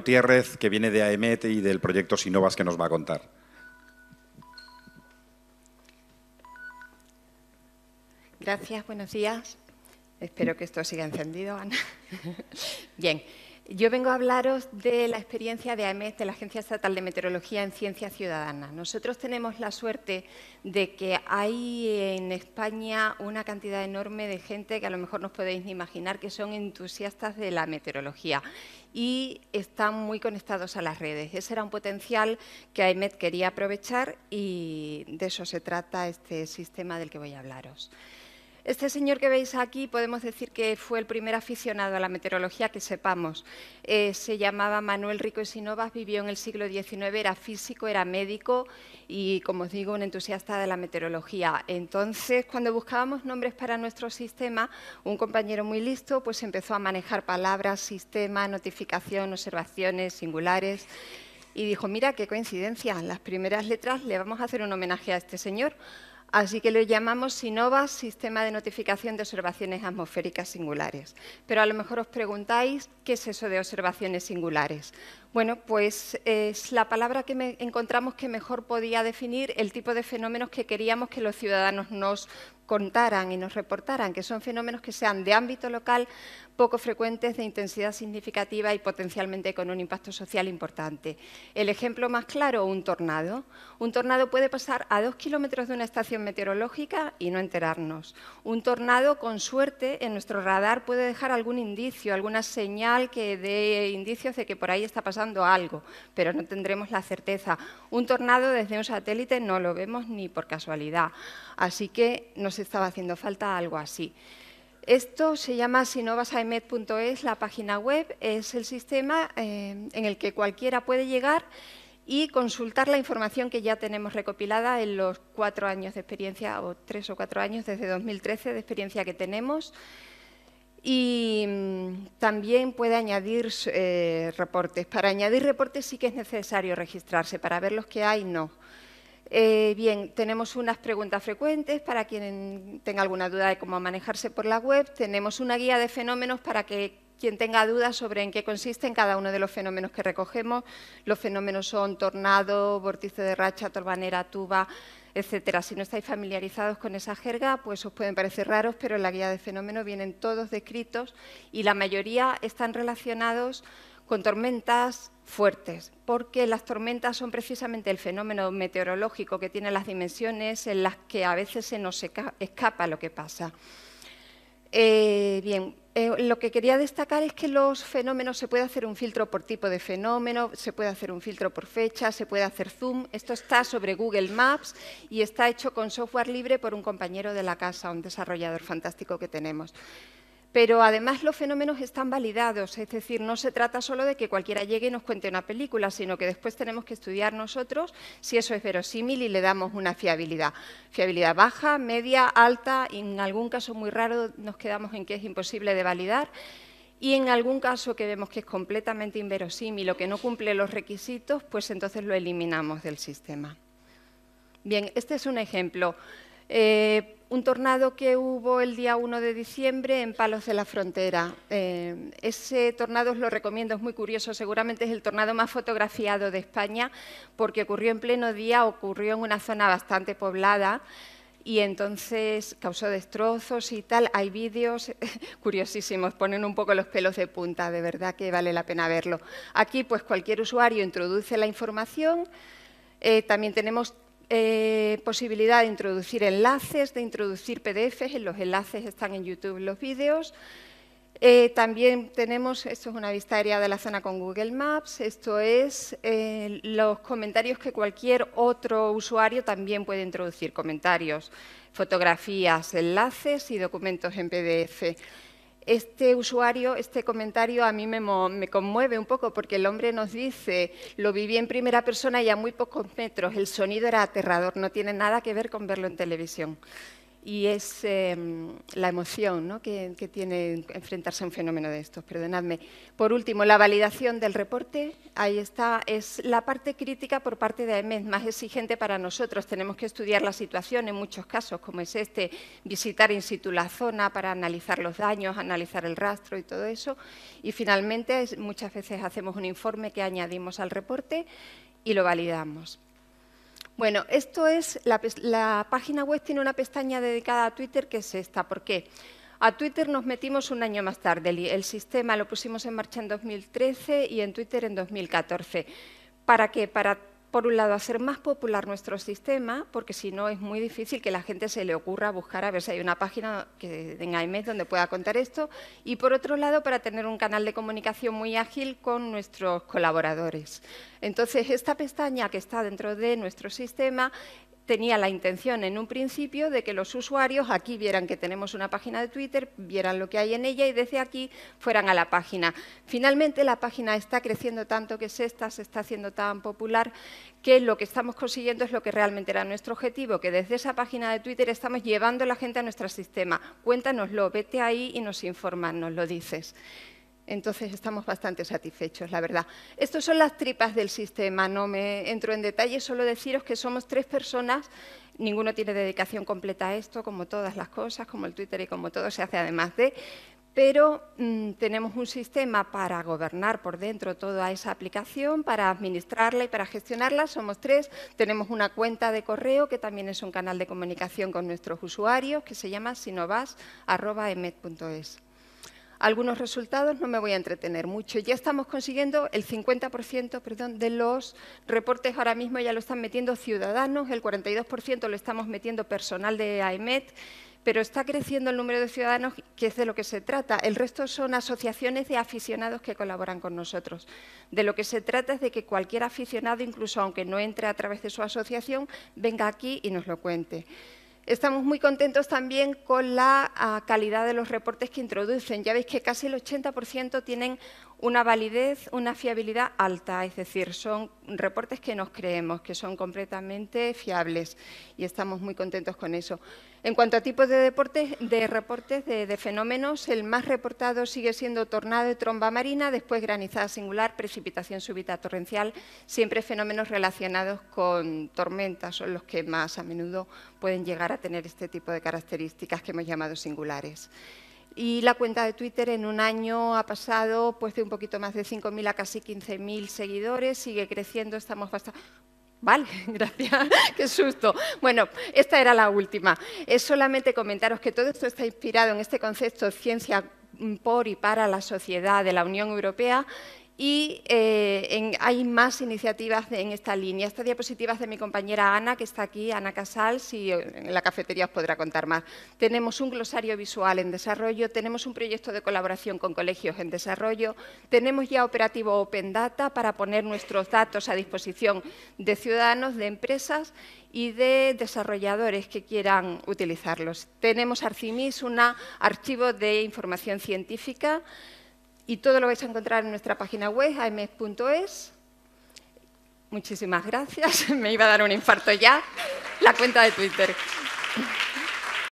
Gutiérrez, que viene de AEMET y del proyecto Sinovas, que nos va a contar. Gracias, buenos días. Espero que esto siga encendido, Ana. Bien, yo vengo a hablaros de la experiencia de AEMET, de la Agencia Estatal de Meteorología en Ciencia Ciudadana. Nosotros tenemos la suerte de que hay en España una cantidad enorme de gente que a lo mejor no podéis ni imaginar que son entusiastas de la meteorología y están muy conectados a las redes. Ese era un potencial que AEMET quería aprovechar y de eso se trata este sistema del que voy a hablaros. Este señor que veis aquí podemos decir que fue el primer aficionado a la meteorología que sepamos. Eh, se llamaba Manuel Rico Sinovas, vivió en el siglo XIX, era físico, era médico y, como os digo, un entusiasta de la meteorología. Entonces, cuando buscábamos nombres para nuestro sistema, un compañero muy listo pues empezó a manejar palabras, sistema, notificación, observaciones, singulares y dijo, mira, qué coincidencia, las primeras letras le vamos a hacer un homenaje a este señor. Así que lo llamamos SINOVA, Sistema de Notificación de Observaciones Atmosféricas Singulares. Pero a lo mejor os preguntáis, ¿qué es eso de observaciones singulares? Bueno, pues es la palabra que encontramos que mejor podía definir el tipo de fenómenos que queríamos que los ciudadanos nos contaran y nos reportaran, que son fenómenos que sean de ámbito local, poco frecuentes, de intensidad significativa y potencialmente con un impacto social importante. El ejemplo más claro, un tornado. Un tornado puede pasar a dos kilómetros de una estación meteorológica y no enterarnos. Un tornado, con suerte, en nuestro radar puede dejar algún indicio, alguna señal que dé indicios de que por ahí está pasando algo, pero no tendremos la certeza. Un tornado desde un satélite no lo vemos ni por casualidad. Así que nos estaba haciendo falta algo así. Esto se llama sinovasaemet.es, la página web, es el sistema eh, en el que cualquiera puede llegar y consultar la información que ya tenemos recopilada en los cuatro años de experiencia, o tres o cuatro años desde 2013 de experiencia que tenemos. Y mm, también puede añadir eh, reportes. Para añadir reportes sí que es necesario registrarse, para ver los que hay no. Eh, bien, tenemos unas preguntas frecuentes para quien tenga alguna duda de cómo manejarse por la web. Tenemos una guía de fenómenos para que quien tenga dudas sobre en qué consisten cada uno de los fenómenos que recogemos. Los fenómenos son tornado, vórtice de racha, torbanera, tuba, etcétera. Si no estáis familiarizados con esa jerga, pues os pueden parecer raros, pero en la guía de fenómenos vienen todos descritos y la mayoría están relacionados con tormentas fuertes, porque las tormentas son precisamente el fenómeno meteorológico que tiene las dimensiones en las que a veces se nos escapa lo que pasa. Eh, bien, eh, lo que quería destacar es que los fenómenos se puede hacer un filtro por tipo de fenómeno, se puede hacer un filtro por fecha, se puede hacer zoom. Esto está sobre Google Maps y está hecho con software libre por un compañero de la casa, un desarrollador fantástico que tenemos. Pero además los fenómenos están validados, es decir, no se trata solo de que cualquiera llegue y nos cuente una película, sino que después tenemos que estudiar nosotros si eso es verosímil y le damos una fiabilidad. Fiabilidad baja, media, alta, y en algún caso muy raro nos quedamos en que es imposible de validar. Y en algún caso que vemos que es completamente inverosímil o que no cumple los requisitos, pues entonces lo eliminamos del sistema. Bien, este es un ejemplo. Eh, un tornado que hubo el día 1 de diciembre en Palos de la Frontera. Eh, ese tornado os lo recomiendo, es muy curioso, seguramente es el tornado más fotografiado de España porque ocurrió en pleno día, ocurrió en una zona bastante poblada y entonces causó destrozos y tal. Hay vídeos curiosísimos, ponen un poco los pelos de punta, de verdad que vale la pena verlo. Aquí pues cualquier usuario introduce la información, eh, también tenemos eh, posibilidad de introducir enlaces, de introducir PDFs, los enlaces están en YouTube los vídeos. Eh, también tenemos, esto es una vista aérea de la zona con Google Maps, esto es eh, los comentarios que cualquier otro usuario también puede introducir, comentarios, fotografías, enlaces y documentos en PDF este usuario, este comentario a mí me, conmueve un poco porque el hombre nos dice, lo viví en primera persona y a muy pocos metros, el sonido era aterrador, no tiene nada que ver con verlo en televisión. Y es em, la emoción que, tiene enfrentarse a un fenómeno de estos. Perdonadme. Por último, la validación del reporte. Ahí está. Es la parte crítica por parte de AEMED, más exigente para nosotros. Tenemos que estudiar la situación en muchos casos, como es este, visitar in situ la zona para analizar los daños, analizar el rastro y todo eso. Y finalmente, muchas veces hacemos un informe que añadimos al reporte y lo validamos. Bueno, esto es, la, página web tiene una pestaña dedicada a Twitter que es esta. ¿Por qué? A Twitter nos metimos un año más tarde. El, sistema lo pusimos en marcha en 2013 y en Twitter en 2014. ¿Para qué? Para por un lado, hacer más popular nuestro sistema, porque si no es muy difícil que la gente se le ocurra buscar a ver si hay una página que en IMED donde pueda contar esto, y por otro lado, para tener un canal de comunicación muy ágil con nuestros colaboradores. Entonces, esta pestaña que está dentro de nuestro sistema tenía la intención en un principio de que los usuarios aquí vieran que tenemos una página de Twitter, vieran lo que hay en ella y desde aquí fueran a la página. Finalmente la página está creciendo tanto que es esta, se está haciendo tan popular que lo que estamos consiguiendo es lo que realmente era nuestro objetivo, que desde esa página de Twitter estamos llevando a la gente a nuestro sistema. Cuéntanoslo, vete ahí y nos informan, nos lo dices. Entonces estamos bastante satisfechos, la verdad. Estas son las tripas del sistema, no me entro en detalle, solo deciros que somos tres personas, ninguno tiene dedicación completa a esto, como todas las cosas, como el Twitter y como todo se hace además de, pero mm, tenemos un sistema para gobernar por dentro toda esa aplicación, para administrarla y para gestionarla. Somos tres. Tenemos una cuenta de correo que también es un canal de comunicación con nuestros usuarios que se llama sinovas.emet.es algunos resultados, no me voy a entretener mucho. Ya estamos consiguiendo el 50% perdón, de los reportes ahora mismo ya lo están metiendo ciudadanos, el 42% lo estamos metiendo personal de AEMET, pero está creciendo el número de ciudadanos, que es de lo que se trata. El resto son asociaciones de aficionados que colaboran con nosotros. De lo que se trata es de que cualquier aficionado, incluso aunque no entre a través de su asociación, venga aquí y nos lo cuente. Estamos muy contentos también con la ah, calidad de los reportes que introducen. Ya veis que casi el 80% tienen una validez, una fiabilidad alta, es decir, son reportes que nos creemos, que son completamente fiables y estamos muy contentos con eso. En cuanto a tipos de, deportes, de reportes de, fenómenos, el más reportado sigue siendo tornado y tromba marina, después granizada singular, precipitación súbita torrencial, siempre fenómenos relacionados con tormentas son los que más a menudo pueden llegar a tener este tipo de características que hemos llamado singulares y la cuenta de Twitter en un año ha pasado pues, de un poquito más de 5.000 a casi 15.000 seguidores, sigue creciendo, estamos bastante... Vale, gracias, qué susto. Bueno, esta era la última. Es solamente comentaros que todo esto está inspirado en este concepto ciencia por y para la sociedad de la Unión Europea y eh, hay más iniciativas en esta línea. Esta diapositiva es de mi compañera Ana, que está aquí, Ana Casals, y en la cafetería os podrá contar más. Tenemos un glosario visual en desarrollo, tenemos un proyecto de colaboración con colegios en desarrollo, tenemos ya operativo Open Data para poner nuestros datos a disposición de ciudadanos, de empresas y de desarrolladores que quieran utilizarlos. Tenemos Arcimis, un archivo de información científica, y todo lo vais a encontrar en nuestra página web, ames.es. Muchísimas gracias. Me iba a dar un infarto ya. La cuenta de Twitter.